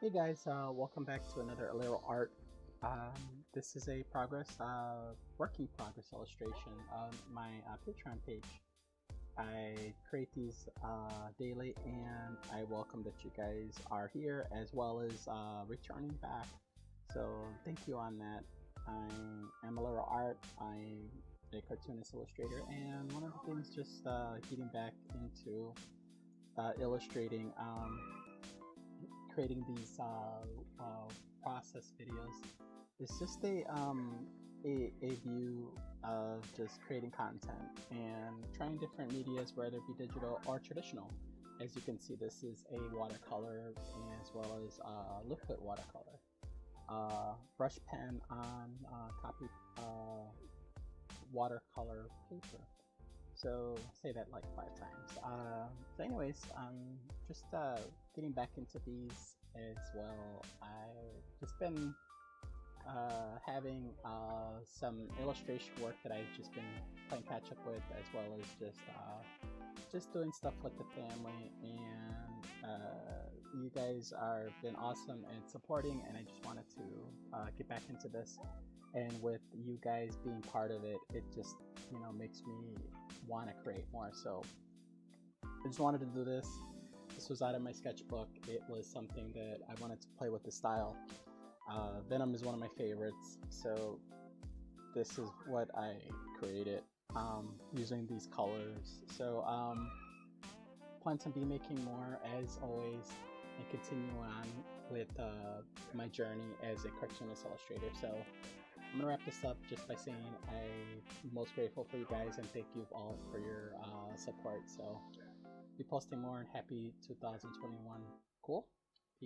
Hey guys, uh, welcome back to another Alero Art. Um, this is a progress, uh, working progress illustration on my uh, Patreon page. I create these uh, daily and I welcome that you guys are here as well as uh, returning back. So thank you on that. I am Alero Art. I'm a cartoonist illustrator and one of the things just uh, getting back into illustrating um, creating these uh, uh, process videos. It's just a um a, a view of just creating content and trying different medias whether it be digital or traditional. As you can see this is a watercolor as well as uh, liquid watercolor. Uh, brush pen on uh, copy uh, watercolor paper. So say that like five times. So anyways, um, just uh, getting back into these as well. I've just been uh, having uh, some illustration work that I've just been playing catch up with, as well as just uh, just doing stuff with the family. And uh, you guys are been awesome and supporting, and I just wanted to uh, get back into this. And with you guys being part of it, it just you know makes me want to create more. So I just wanted to do this. This was out of my sketchbook. It was something that I wanted to play with the style. Uh, Venom is one of my favorites, so this is what I created um, using these colors. So um, plan to be making more as always and continue on with uh, my journey as a cartoonist illustrator. So I'm gonna wrap this up just by saying I'm most grateful for you guys and thank you all for your uh, support. So be posting more in happy 2021 cool?